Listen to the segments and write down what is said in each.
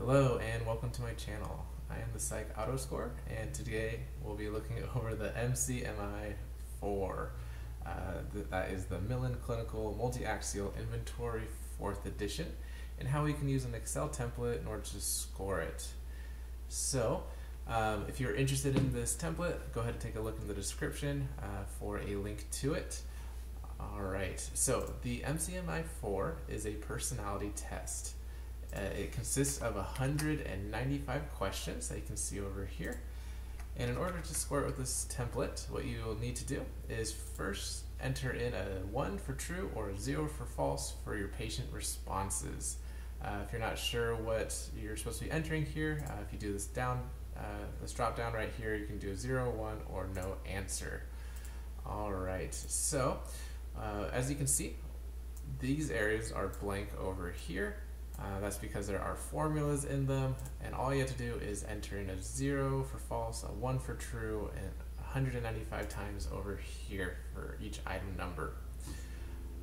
Hello and welcome to my channel. I am the Psych Autoscore and today we'll be looking over the MCMI-4. Uh, th that is the Millon Clinical Multi-Axial Inventory 4th edition and how we can use an Excel template in order to score it. So um, if you're interested in this template, go ahead and take a look in the description uh, for a link to it. Alright, so the MCMI-4 is a personality test. Uh, it consists of 195 questions that you can see over here. And in order to score it with this template, what you will need to do is first enter in a 1 for true or a 0 for false for your patient responses. Uh, if you're not sure what you're supposed to be entering here, uh, if you do this down, uh, this drop down right here, you can do 0, 1, or no answer. Alright, so uh, as you can see, these areas are blank over here uh, that's because there are formulas in them, and all you have to do is enter in a 0 for false, a 1 for true, and 195 times over here for each item number.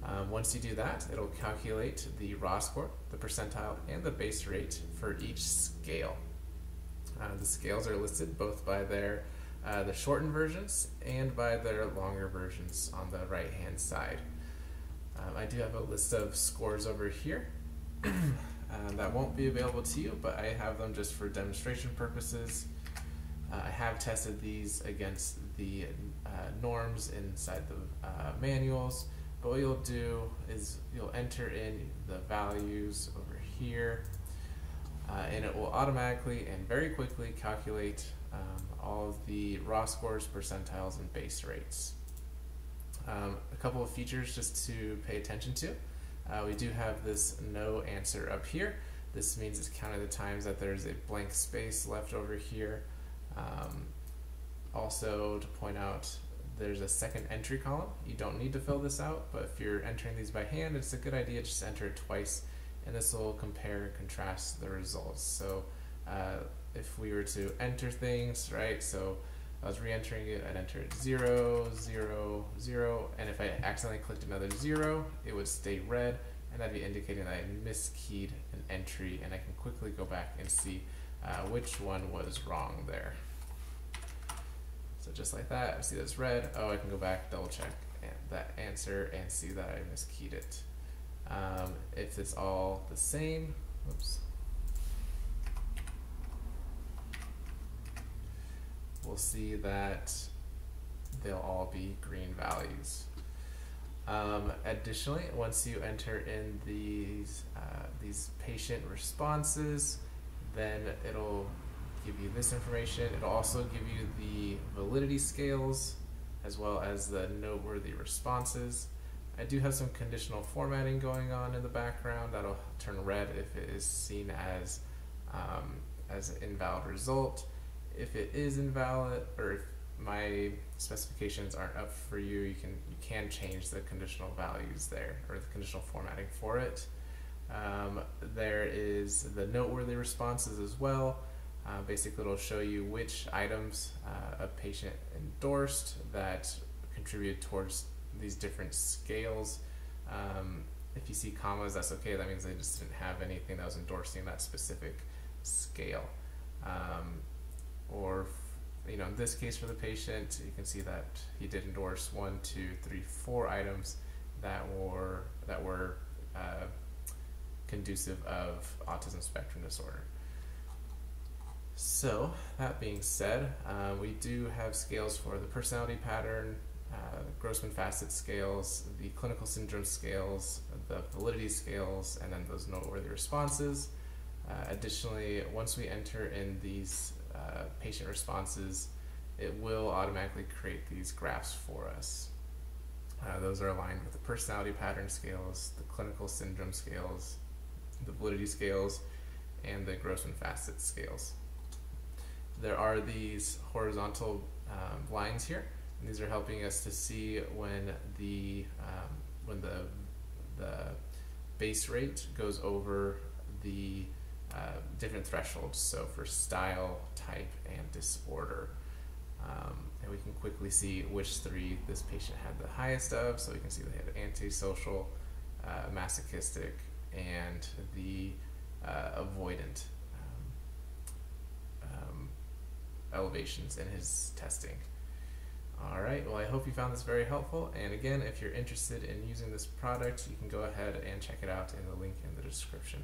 Um, once you do that, it'll calculate the raw score, the percentile, and the base rate for each scale. Uh, the scales are listed both by their uh, the shortened versions and by their longer versions on the right hand side. Um, I do have a list of scores over here um, that won't be available to you, but I have them just for demonstration purposes. Uh, I have tested these against the uh, norms inside the uh, manuals, but what you'll do is you'll enter in the values over here, uh, and it will automatically and very quickly calculate um, all of the raw scores, percentiles, and base rates. Um, a couple of features just to pay attention to. Uh, we do have this no answer up here. This means it's counted the times that there's a blank space left over here. Um, also to point out, there's a second entry column. You don't need to fill this out, but if you're entering these by hand, it's a good idea to just enter it twice, and this will compare and contrast the results. So uh, if we were to enter things, right, so I was re-entering it, I'd enter 0, 0, 0, and if I accidentally clicked another 0, it would stay red, and that'd be indicating that I miskeyed an entry, and I can quickly go back and see uh, which one was wrong there. So just like that, I see that's red, oh, I can go back, double check that answer, and see that I miskeyed it. Um, if it's all the same, oops, we'll see that they'll all be green values. Um, additionally, once you enter in these, uh, these patient responses, then it'll give you this information. It'll also give you the validity scales as well as the noteworthy responses. I do have some conditional formatting going on in the background that'll turn red if it is seen as, um, as an invalid result if it is invalid or if my specifications aren't up for you, you can you can change the conditional values there or the conditional formatting for it. Um, there is the noteworthy responses as well. Uh, basically, it'll show you which items uh, a patient endorsed that contribute towards these different scales. Um, if you see commas, that's okay. That means they just didn't have anything that was endorsing that specific scale. Um, or you know, in this case for the patient, you can see that he did endorse one, two, three, four items that were that were uh, conducive of autism spectrum disorder. So that being said, uh, we do have scales for the personality pattern, uh, Grossman-Facet scales, the clinical syndrome scales, the validity scales, and then those noteworthy responses. Uh, additionally, once we enter in these uh, patient responses, it will automatically create these graphs for us. Uh, those are aligned with the personality pattern scales, the clinical syndrome scales, the validity scales, and the Grossman-Facet scales. There are these horizontal um, lines here, and these are helping us to see when the um, when the the base rate goes over the uh, different thresholds. So for style, type, and disorder. Um, and we can quickly see which three this patient had the highest of. So we can see they had antisocial, uh, masochistic, and the uh, avoidant. Um, elevations in his testing. All right, well, I hope you found this very helpful. And again, if you're interested in using this product, you can go ahead and check it out in the link in the description.